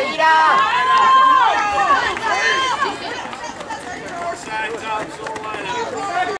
Ida! Four sides up,